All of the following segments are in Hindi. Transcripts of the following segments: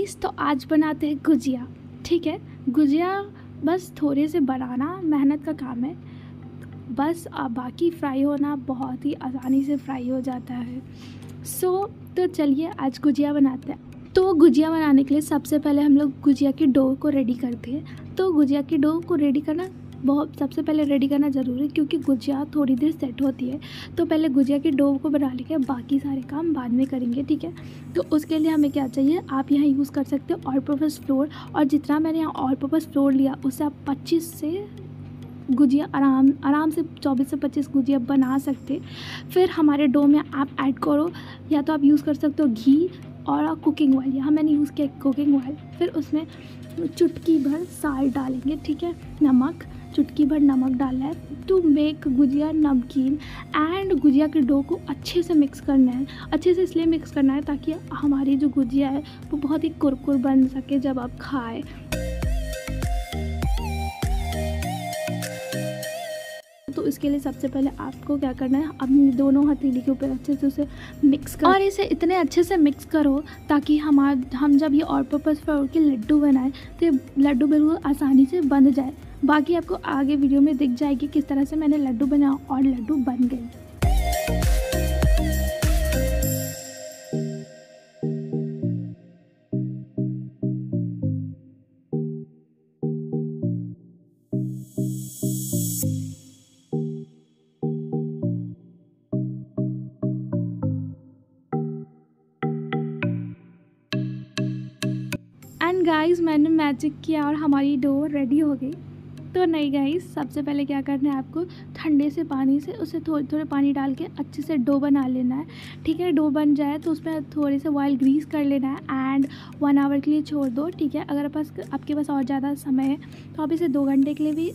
गाइस तो आज बनाते हैं गुजिया। ठीक है? गुजिया बस थोड़े से बनाना मेहनत का काम है। बस बाकी फ्राई होना बहुत ही आसानी से फ्राई हो जाता है। सो so, तो चलिए आज गुजिया बनाते हैं। तो गुजिया बनाने के लिए सबसे पहले हम लोग गुजिया की डो को रेडी करते हैं। तो गुजिया की डो को रेडी करना बहुत, सबसे पहले रेडी करना ज़रूरी है क्योंकि गुजिया थोड़ी देर सेट होती है। तो पहले गुजिया की डो को बना लेंगे बाकी सारे काम बाद में करेंगे, ठीक है? तो उसके लिए हमें क्या चाहिए? आप यहाँ यूज़ कर सकते हो ऑल पर्पज़ फ्लोर और जितना मैंने यहाँ ऑल पर्पज़ फ्लोर लिया उससे आप पच्चीस से गुजिया आराम आराम से 24 से 25 गुजिया बना सकते फिर हमारे डो में आप ऐड करो, या तो आप यूज़ कर सकते हो घी और कुकिंग ऑयल यहाँ मैंने यूज़ किया कुकिंग ऑयल फिर उसमें चुटकी भर साल्ट डालेंगे, ठीक है? नमक। चुटकी भर नमक डालना है। टू मेक गुजिया नमकीन एंड गुजिया के डो को अच्छे से मिक्स करना है। अच्छे से इसलिए मिक्स करना है ताकि हमारी जो गुजिया है, वो बहुत ही कुरकुर बन सके जब आप खाएँ। तो इसके लिए सबसे पहले आपको क्या करना है, अपनी दोनों हथेली के ऊपर अच्छे से उसे मिक्स कर और इसे इतने अच्छे से मिक्स करो ताकि हमार हम जब ये ऑल पर्पज़ फ्लावर के लड्डू बनाएँ तो लड्डू बिल्कुल आसानी से बन जाए। बाकी आपको आगे वीडियो में दिख जाएगी किस तरह से मैंने लड्डू बनाया और लड्डू बन गए। एंड गाइस मैंने मैजिक किया और हमारी डो रेडी हो गई। तो नहीं गई सबसे पहले क्या करना है आपको, ठंडे से पानी से उसे थोड़े थोड़े पानी डाल के अच्छे से डो बना लेना है। ठीक है, डो बन जाए तो उसमें थोड़े से ऑयल ग्रीस कर लेना है एंड वन आवर के लिए छोड़ दो। ठीक है, अगर पास, आपके पास और ज़्यादा समय है तो आप इसे दो घंटे के लिए भी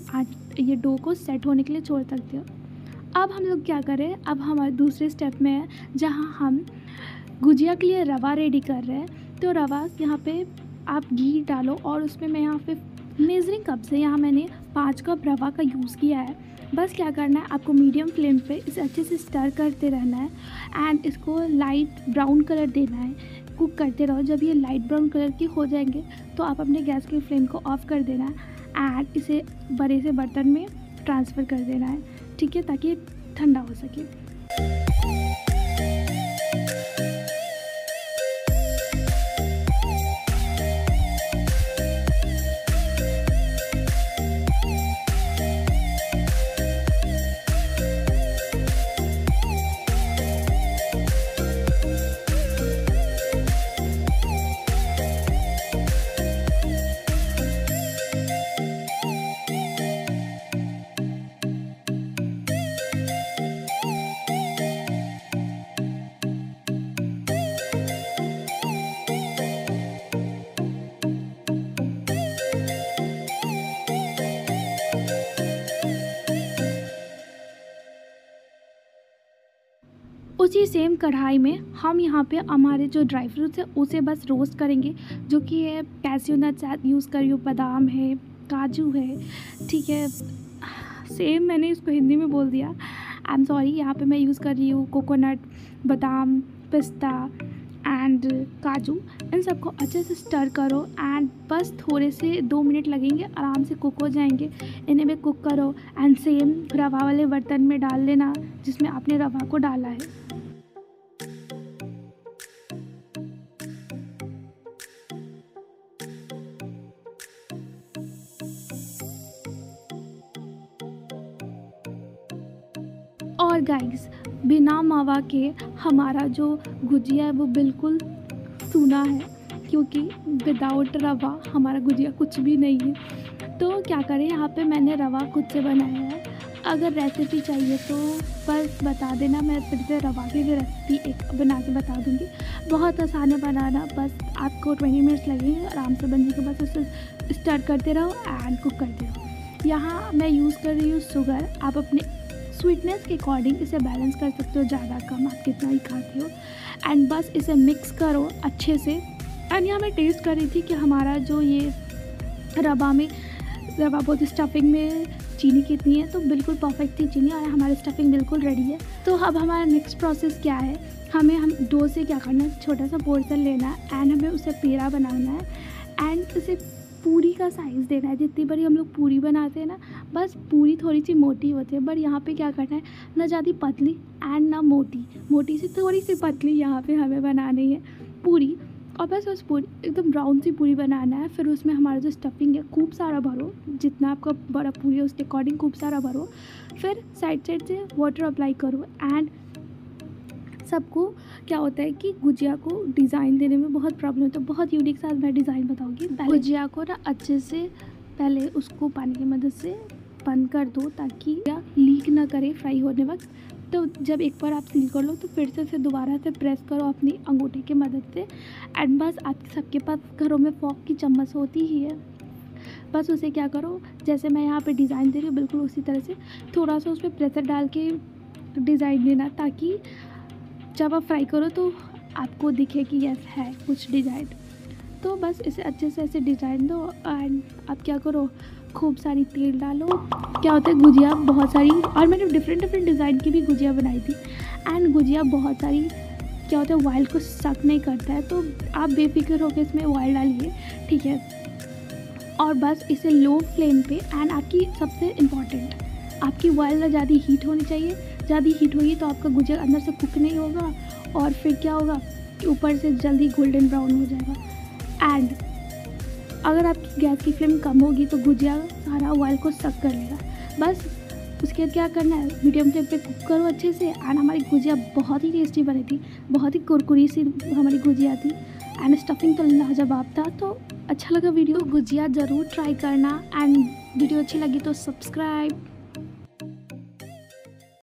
ये डो को सेट होने के लिए छोड़ सकते हो। अब हम लोग क्या करें, अब हमारे दूसरे स्टेप में है, जहाँ हम गुजिया के लिए रवा रेडी कर रहे हैं। तो रवा यहाँ पे आप घी डालो और उसमें मैं यहाँ पे मेजरिंग कप से यहाँ मैंने पाँच कप रवा का यूज़ किया है। बस क्या करना है, आपको मीडियम फ्लेम पे इसे अच्छे से स्टर करते रहना है एंड इसको लाइट ब्राउन कलर देना है। कुक करते रहो, जब ये लाइट ब्राउन कलर की हो जाएँगे तो आप अपने गैस के फ्लेम को ऑफ़ कर देना है एंड इसे बड़े से बर्तन में ट्रांसफ़र कर देना है, ठीक है, ताकि ठंडा हो सके। उसी सेम कढ़ाई में हम यहाँ पे हमारे जो ड्राई फ्रूट्स है, उसे बस रोस्ट करेंगे, जो कि है कैस्यू नट्स यूज़ कर रही हूँ बादाम है, काजू है, ठीक है। सेम मैंने इसको हिंदी में बोल दिया। आई एम सॉरी यहाँ पे मैं यूज़ कर रही हूँ कोकोनट बादाम, पिस्ता एंड काजू। इन सबको अच्छे से स्टर करो एंड बस थोड़े से दो मिनट लगेंगे, आराम से कुक हो जाएँगे। इन्हें भी कुक करो एंड सेम रवा वाले बर्तन में डाल लेना, जिसमें आपने रवा को डाला है। गाइस बिना मावा के हमारा जो गुजिया है, वो बिल्कुल सूना है, क्योंकि विदाउट रवा हमारा गुजिया कुछ भी नहीं है। तो क्या करें, यहाँ पे मैंने रवा खुद से बनाया है। अगर रेसिपी चाहिए तो बस बता देना, मैं फिर से रवा की भी रेसिपी एक बना के बता दूँगी। बहुत आसान है बनाना, बस आपको ट्वेंटी मिनट्स लगेंगे, आराम से बनने के बाद उसे स्टार्ट करते रहो एंड कुक करते रहो। यहाँ मैं यूज़ कर रही हूँ शुगर आप अपने स्वीटनेस के अकॉर्डिंग इसे बैलेंस कर सकते हो, ज़्यादा कम, आप कितना ही खाते हो। एंड बस इसे मिक्स करो अच्छे से। एंड यहाँ मैं टेस्ट कर रही थी कि हमारा जो ये रवा में, रवा बहुत स्टफिंग में चीनी कितनी है तो बिल्कुल परफेक्ट थी चीनी, और हमारी स्टफिंग बिल्कुल रेडी है। तो अब हमारा नेक्स्ट प्रोसेस क्या है? हमें हम डो से क्या करना है? छोटा सा पोर्सन लेना है एंड हमें उसे पेड़ा बनाना है। एंड उसे पूरी का साइज़ देना है। जितनी बड़ी हम लोग पूरी बनाते हैं ना बस पूरी थोड़ी सी मोटी होती है बट यहाँ पे क्या करना है ना ज़्यादा पतली एंड ना मोटी। मोटी से थोड़ी सी पतली यहाँ पे हमें बनानी है पूरी। और बस उस पूरी एकदम ब्राउन सी पूरी बनाना है फिर उसमें हमारा जो स्टफिंग है खूब सारा भरो। जितना आपका बड़ा पूरी है उसके अकॉर्डिंग खूब सारा भरो। फिर साइड साइड से वाटर अप्लाई करो एंड सबको क्या होता है कि गुजिया को डिज़ाइन देने में बहुत प्रॉब्लम होता है। बहुत यूनिक सा मैं डिज़ाइन बताऊँगी। गुजिया को ना अच्छे से पहले उसको पानी की मदद से बंद कर दो ताकि लीक ना करे फ्राई होने वक्त। तो जब एक बार आप सील कर लो तो फिर से उसे दोबारा से प्रेस करो अपनी अंगूठे की मदद से। एंड बस आप सबके पास घरों में फॉक की चम्मच होती ही है। बस उसे क्या करो, जैसे मैं यहाँ पे डिज़ाइन दे रही हूँ, बिल्कुल उसी तरह से थोड़ा सा उस पर प्रेशर डाल के डिज़ाइन देना ताकि जब आप फ्राई करो तो आपको दिखे कि यस, है कुछ डिज़ाइन। तो बस इसे अच्छे से ऐसे डिज़ाइन दो एंड आप क्या करो, खूब सारी तेल डालो। क्या होता है, गुजिया बहुत सारी और मैंने डिफरेंट डिफरेंट डिज़ाइन की भी गुजिया बनाई थी। एंड गुजिया बहुत सारी, क्या होता है वाइल्ड को सक नहीं करता है। तो आप बेफिक्र होकर इसमें ऑयल डालिए, ठीक है? और बस इसे लो फ्लेम पे एंड आपकी सबसे इंपॉर्टेंट आपकी ऑयल ना ज़्यादा हीट होनी चाहिए। ज़्यादा हीट होगी तो आपका गुजर अंदर से कुक नहीं होगा और फिर क्या होगा, ऊपर से जल्दी गोल्डन ब्राउन हो जाएगा। एंड अगर आपकी गैस की फ्लेम कम होगी तो गुजिया सारा ऑयल को सक कर लेगा। बस उसके बाद क्या करना है? मीडियम फ्लेम पे कुक करो अच्छे से एंड हमारी गुजिया बहुत ही टेस्टी बनी थी। बहुत ही कुरकुरी सी हमारी गुजिया थी। एंड स्टफिंग तो लाजवाब था तो अच्छा लगा वीडियो गुजिया ज़रूर ट्राई करना एंड वीडियो अच्छी लगी तो सब्सक्राइब